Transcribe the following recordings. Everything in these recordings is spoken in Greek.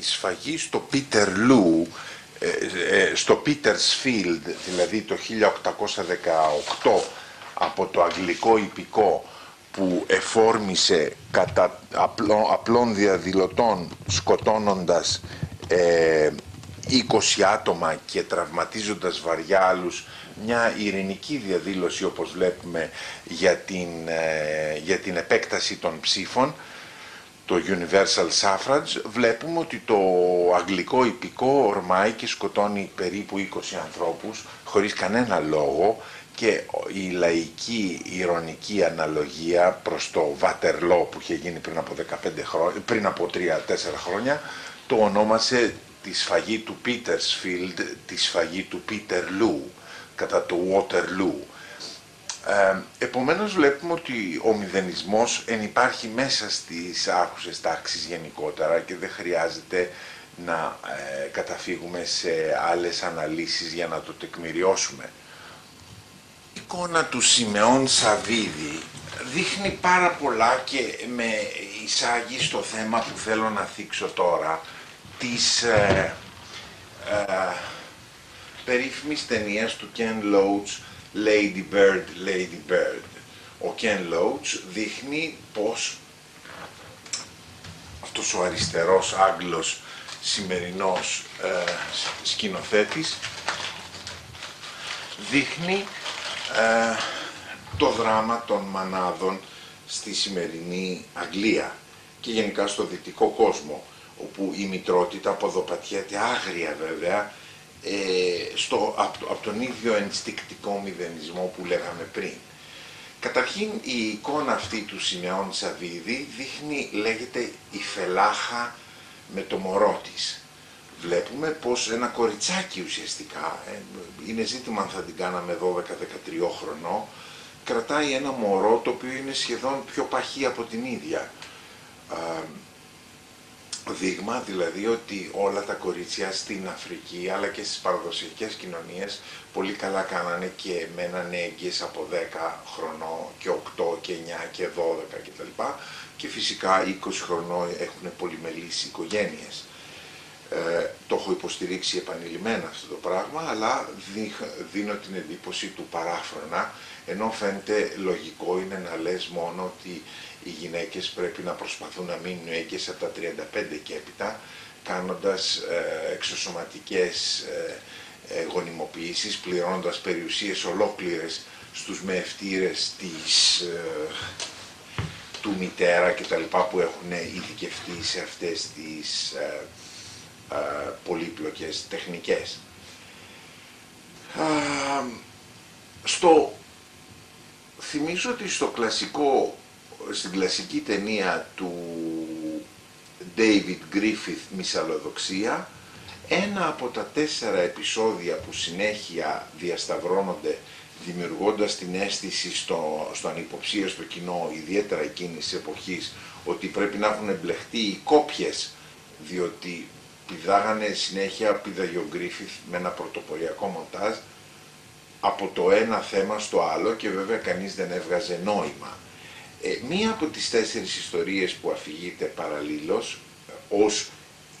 η σφαγή στο Peterloo, ε, ε, στο Petersfield, δηλαδή το 1818 από το αγγλικό υπηκό που εφόρμησε κατά απλών, απλών διαδηλωτών σκοτώνοντας ε, 20 άτομα και τραυματίζοντας βαριά άλλους μια ειρηνική διαδήλωση όπως βλέπουμε για την, ε, για την επέκταση των ψήφων το Universal Suffrage βλέπουμε ότι το αγγλικό υπηκό ορμάει και σκοτώνει περίπου 20 ανθρώπους χωρίς κανένα λόγο και η λαϊκή ηρωνική αναλογία προς το Βατερλό που είχε γίνει πριν από, 15 χρόνια, πριν από 3-4 χρόνια το ονόμασε τη σφαγή του Petersfield, τη σφαγή του Peterloo κατά το Waterloo. Ε, επομένως βλέπουμε ότι ο μηδενισμός ενυπάρχει μέσα στις άρχουσες τάξεις γενικότερα και δεν χρειάζεται να ε, καταφύγουμε σε άλλες αναλύσεις για να το τεκμηριώσουμε. Η εικόνα του Σιμεών Σαβίδη δείχνει πάρα πολλά και με εισάγει στο θέμα που θέλω να θίξω τώρα της ε, ε, περίφημης ταινίας του Ken Loach Lady Bird, Lady Bird. Ο Ken Loach δείχνει πως αυτός ο αριστερός Άγγλος σημερινός ε, σκηνοθέτης δείχνει ε, το δράμα των μανάδων στη σημερινή Αγγλία και γενικά στο δυτικό κόσμο όπου η μητρότητα αποδοπατιέται άγρια βέβαια ε, στο, από, τον ίδιο ενστικτικό μηδενισμό που λέγαμε πριν. Καταρχήν η εικόνα αυτή του Σιμεών Σαββίδη δείχνει, λέγεται, η φελάχα με το μωρό της. Βλέπουμε πως ένα κοριτσάκι ουσιαστικά, ε, είναι ζήτημα αν θα την κάναμε 12-13 χρονών, κρατάει ένα μωρό το οποίο είναι σχεδόν πιο παχύ από την ίδια δείγμα δηλαδή ότι όλα τα κορίτσια στην Αφρική αλλά και στις παραδοσιακές κοινωνίες πολύ καλά κάνανε και μένανε έγκυες από 10 χρονών και 8 και 9 και 12 κτλ. Και φυσικά 20 χρονών έχουν πολυμελείς οικογένειες. Ε, το έχω υποστηρίξει επανειλημμένα αυτό το πράγμα, αλλά δίνω την εντύπωση του παράφρονα, ενώ φαίνεται λογικό είναι να λες μόνο ότι οι γυναίκες πρέπει να προσπαθούν να μείνουν έγκυες από τα 35 και έπειτα, κάνοντας ε, εξωσωματικές ε, ε, γονιμοποιήσεις, πληρώνοντας περιουσίες ολόκληρες στους μεευτήρες της, ε, του μητέρα και τα λοιπά που έχουν ειδικευτεί σε αυτές τις ε, ε, πολύπλοκες τεχνικές. στο, θυμίζω ότι στο κλασικό στην κλασική ταινία του David Griffith «Μισαλοδοξία» ένα από τα τέσσερα επεισόδια που συνέχεια διασταυρώνονται δημιουργώντας την αίσθηση στο, στο ανυποψία στο κοινό, ιδιαίτερα εκείνης της εποχής, ότι πρέπει να έχουν εμπλεχτεί οι κόπιες, διότι πηδάγανε συνέχεια πηδαγε ο Γκρίφιθ με ένα πρωτοποριακό μοντάζ από το ένα θέμα στο άλλο και βέβαια κανείς δεν έβγαζε νόημα. Ε, μία από τις τέσσερις ιστορίες που αφηγείται παραλλήλως ε, ως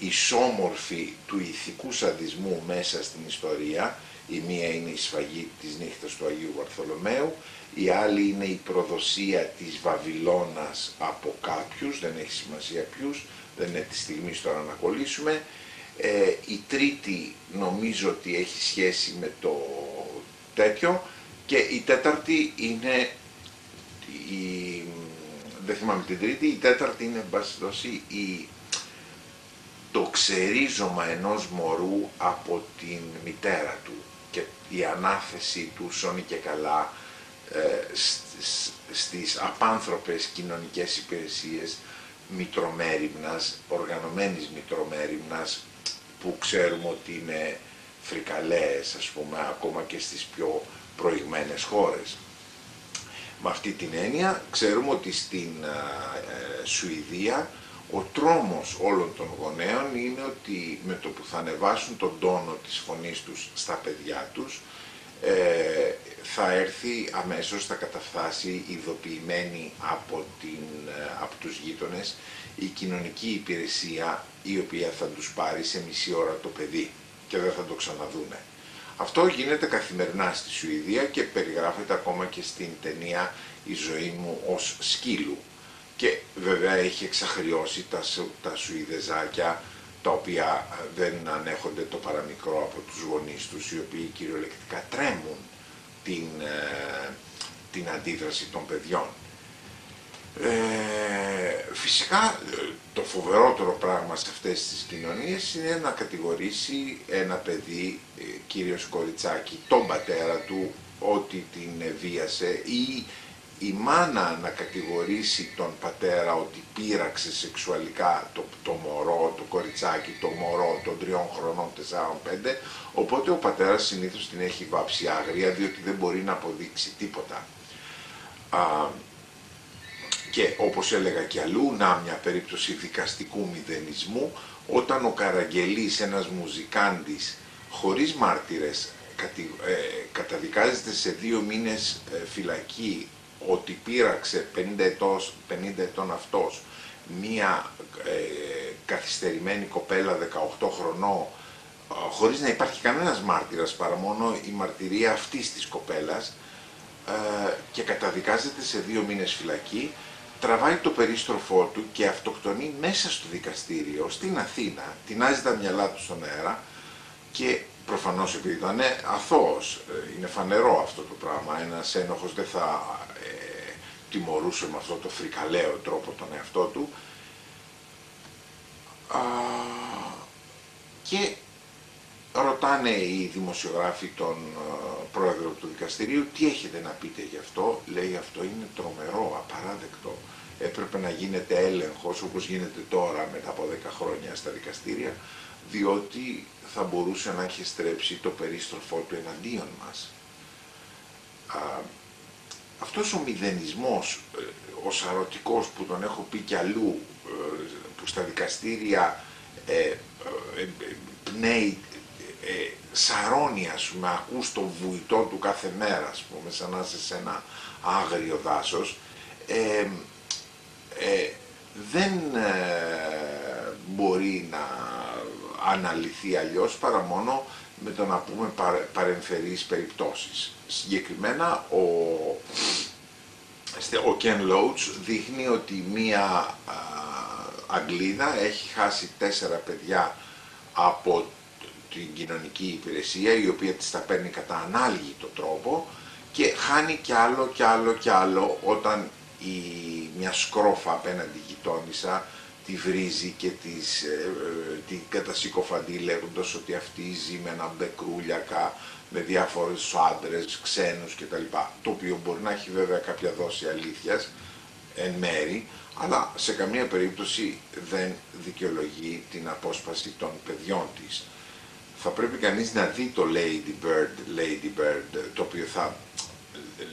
ισόμορφη του ηθικού σαδισμού μέσα στην ιστορία, η μία είναι η σφαγή της νύχτας του Αγίου Βαρθολομαίου, η άλλη είναι η προδοσία της Βαβυλώνας από κάποιους, δεν έχει σημασία ποιους, δεν είναι τη στιγμή τώρα να κολλήσουμε. Ε, η τρίτη νομίζω ότι έχει σχέση με το τέτοιο και η τέταρτη είναι η, δεν θυμάμαι την τρίτη, η τέταρτη είναι δώσει, η, το ξερίζωμα ενός μωρού από την μητέρα του και η ανάθεση του σώνει και καλά ε, στις απάνθρωπες κοινωνικές υπηρεσίες μητρομέριμνας, οργανωμένης μητρομέριμνας που ξέρουμε ότι είναι φρικαλέες ας πούμε ακόμα και στις πιο προηγμένες χώρες. Με αυτή την έννοια ξέρουμε ότι στην ε, Σουηδία ο τρόμος όλων των γονέων είναι ότι με το που θα ανεβάσουν τον τόνο της φωνής τους στα παιδιά τους ε, θα έρθει αμέσως, θα καταφτάσει ειδοποιημένη από, την, ε, από τους γείτονες η κοινωνική υπηρεσία η οποία θα τους πάρει σε μισή ώρα το παιδί και δεν θα το ξαναδούνε. Αυτό γίνεται καθημερινά στη Σουηδία και περιγράφεται ακόμα και στην ταινία «Η ζωή μου ως σκύλου». Και βέβαια έχει εξαχριώσει τα, τα Σουηδεζάκια τα οποία ε, δεν ανέχονται το παραμικρό από τους γονείς τους, οι οποίοι κυριολεκτικά τρέμουν την, ε, την αντίδραση των παιδιών. Ε, φυσικά το φοβερότερο πράγμα σε αυτές τις κοινωνίες είναι να κατηγορήσει ένα παιδί, ε, κύριος κοριτσάκι, τον πατέρα του ότι την βίασε ή η μάνα να κατηγορήσει τον πατέρα ότι πείραξε σεξουαλικά το, το μωρό, το κοριτσάκι, το μωρό των τριών χρονών, τεσσάρων, πέντε, οπότε ο πατέρας συνήθως την έχει βάψει άγρια διότι δεν μπορεί να αποδείξει τίποτα. Α, και όπως έλεγα και αλλού, να μια περίπτωση δικαστικού μηδενισμού, όταν ο Καραγγελής, ένας μουζικάντης, χωρίς μάρτυρες, ε, καταδικάζεται σε δύο μήνες ε, φυλακή ότι πείραξε 50 ετών, 50 ετών αυτός μία ε, καθυστερημένη κοπέλα 18 χρονών χωρίς να υπάρχει κανένας μάρτυρας παρά μόνο η μαρτυρία αυτής της κοπέλας και καταδικάζεται σε δύο μήνες φυλακή τραβάει το περίστροφό του και αυτοκτονεί μέσα στο δικαστήριο στην Αθήνα, τεινάζει τα μυαλά του στον αέρα και προφανώς επειδή ήταν αθώος, ε, είναι φανερό αυτό το πράγμα, ένας ένοχος δεν θα ε, τιμωρούσε με αυτό το φρικαλαίο τρόπο τον εαυτό του Α, και ρωτάνε οι δημοσιογράφοι τον ε, πρόεδρο του δικαστηρίου τι έχετε να πείτε γι' αυτό, λέει αυτό είναι τρομερό, απαράδεκτο. Έπρεπε να γίνεται έλεγχος όπως γίνεται τώρα μετά από 10 χρόνια στα δικαστήρια, διότι θα μπορούσε να έχει στρέψει το περίστροφό του εναντίον μας. Α, αυτός ο μηδενισμός, ε, ο σαρωτικός που τον έχω πει κι αλλού, ε, που στα δικαστήρια ε, πνέει ε, σαρώνει ας πούμε, ακούς το βουητό του κάθε μέρα ας πούμε, σαν να είσαι σε ένα άγριο δάσος, ε, ε, δεν ε, μπορεί να αναλυθεί αλλιώς παρά μόνο με το να πούμε παρεμφερείς περιπτώσεις. Συγκεκριμένα ο, ο Ken Loach δείχνει ότι μία Αγγλίδα έχει χάσει τέσσερα παιδιά από την κοινωνική υπηρεσία η οποία της τα παίρνει κατά ανάλγητο τρόπο και χάνει κι άλλο κι άλλο κι άλλο όταν η, μια σκρόφα απέναντι γειτόνισσα τη βρίζει και της, ε, ε, την κατασυκοφαντεί λέγοντας ότι αυτή ζει με ένα μπεκρούλιακα με διάφορους άντρες, ξένους κτλ. Το οποίο μπορεί να έχει βέβαια κάποια δόση αλήθειας εν μέρη, αλλά σε καμία περίπτωση δεν δικαιολογεί την απόσπαση των παιδιών της θα πρέπει κανείς να δει το Lady Bird, Lady Bird, το οποίο θα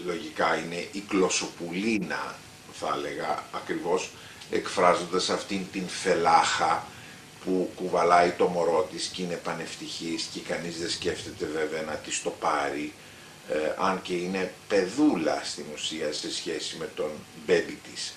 λογικά είναι η κλωσοπουλίνα, θα έλεγα, ακριβώς εκφράζοντας αυτήν την φελάχα που κουβαλάει το μωρό της και είναι πανευτυχής και κανείς δεν σκέφτεται βέβαια να της το πάρει, ε, αν και είναι παιδούλα στην ουσία σε σχέση με τον μπέμπι της.